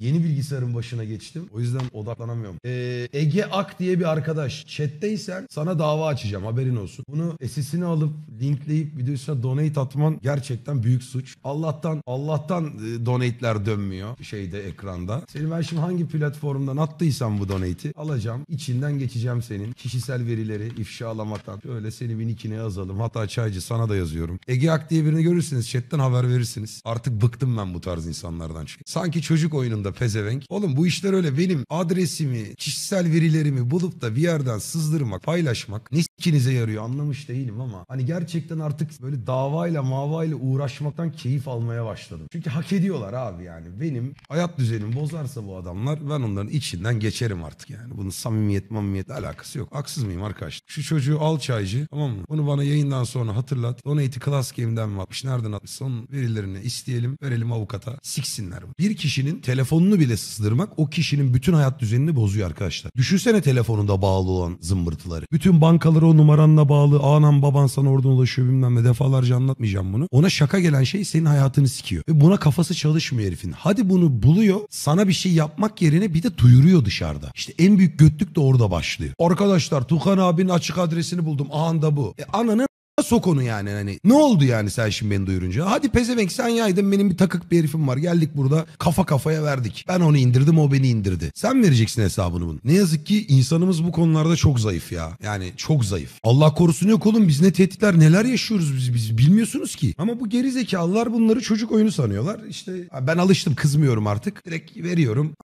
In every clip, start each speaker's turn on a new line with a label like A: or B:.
A: Yeni bilgisayarın başına geçtim. O yüzden odaklanamıyorum. Ee, Ege Ak diye bir arkadaş. Chat'teysen sana dava açacağım haberin olsun. Bunu SS'ini alıp linkleyip videosuna donate atman gerçekten büyük suç. Allah'tan Allah'tan e, donate'ler dönmüyor şeyde ekranda. Seni ben şimdi hangi platformdan attıysam bu donate'i alacağım. İçinden geçeceğim senin. Kişisel verileri ifşalamaktan. Şöyle seni bir nickine yazalım. Hatta çaycı sana da yazıyorum. Ege Ak diye birini görürseniz chatten haber verirsiniz. Artık bıktım ben bu tarz insanlardan çünkü. Sanki çocuk oyununda pezevenk. Oğlum bu işler öyle benim adresimi, kişisel verilerimi bulup da bir yerden sızdırmak, paylaşmak ne sikinize yarıyor anlamış değilim ama hani gerçekten artık böyle davayla mavayla uğraşmaktan keyif almaya başladım. Çünkü hak ediyorlar abi yani. Benim hayat düzenimi bozarsa bu adamlar ben onların içinden geçerim artık yani. Bunun samimiyet mamiyetle alakası yok. Haksız mıyım arkadaş? Şu çocuğu al çaycı tamam mı? Bunu bana yayından sonra hatırlat. Donate'i Class Game'den mi atmış? Nereden atmış? Onun verilerini isteyelim. Verelim avukata. Siksinler. Bir kişinin telefonunu bile sızdırmak o kişinin bütün hayat düzenini bozuyor arkadaşlar. Düşünsene telefonunda bağlı olan zımbırtıları. Bütün bankaları o numaranla bağlı. Anan baban sana oradan ulaşıyor bilmem ne. Defalarca anlatmayacağım bunu. Ona şaka gelen şey senin hayatını sikiyor. Ve buna kafası çalışmıyor herifin. Hadi bunu buluyor. Sana bir şey yapmak yerine bir de duyuruyor dışarıda. İşte en büyük götlük de orada başlıyor. Arkadaşlar Tukan abinin açık adresini buldum. Aha da bu. E ananı sok onu yani hani. Ne oldu yani sen şimdi beni duyurunca? Hadi pezevenk sen yaydın benim bir takık bir herifim var. Geldik burada kafa kafaya verdik. Ben onu indirdim o beni indirdi. Sen vereceksin hesabını bunu. Ne yazık ki insanımız bu konularda çok zayıf ya. Yani çok zayıf. Allah korusun yok oğlum biz ne tehditler neler yaşıyoruz biz, biz bilmiyorsunuz ki. Ama bu geri zekalılar bunları çocuk oyunu sanıyorlar. İşte ben alıştım kızmıyorum artık. Direkt veriyorum.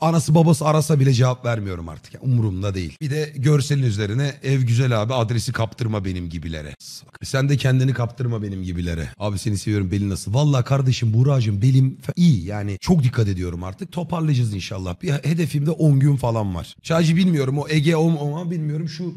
A: Anası babası arasa bile cevap vermiyorum artık. Yani umurumda değil. Bir de görselin üzerine ev güzel abi adresi kaptırma benim gibilere. Salak. Sen de kendini kaptırma benim gibilere. Abi seni seviyorum belin nasıl? Vallahi kardeşim Buğra'cığım belim iyi yani çok dikkat ediyorum artık. Toparlayacağız inşallah. Bir hedefimde 10 gün falan var. Şarjı bilmiyorum o Ege o, o bilmiyorum şu